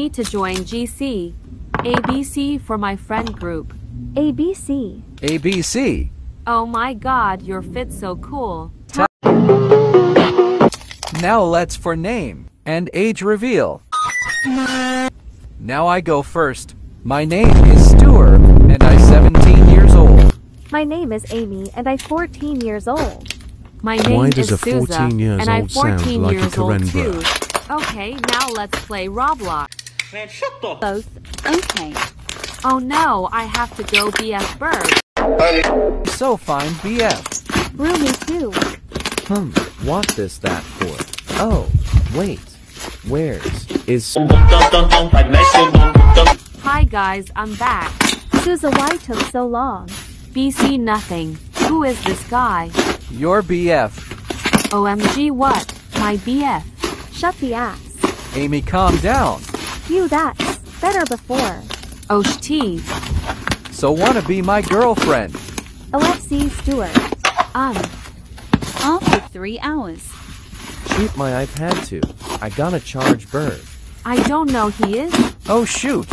I need to join GC. ABC for my friend group. ABC. ABC. Oh my god, your fit so cool. Now let's for name and age reveal. Now I go first. My name is Stuart and I'm 17 years old. My name is Amy and I'm 14 years old. My name Why is does a Souza, 14 years and I'm old sound 14 like a years old Karen too. Okay, now let's play Roblox. Both. Okay. Oh no, I have to go BF Bird. So fine BF. Roomy too. Hmm, what is this that for? Oh, wait. Where's is Hi guys, I'm back. Souza, why took so long? BC nothing. Who is this guy? Your BF. OMG what? My BF. Shut the ass. Amy calm down. You that. better before. Osh T. So wanna be my girlfriend. OFC Stewart. Um, After three hours. shoot my iPad too? I gotta charge Bird. I don't know he is. Oh shoot.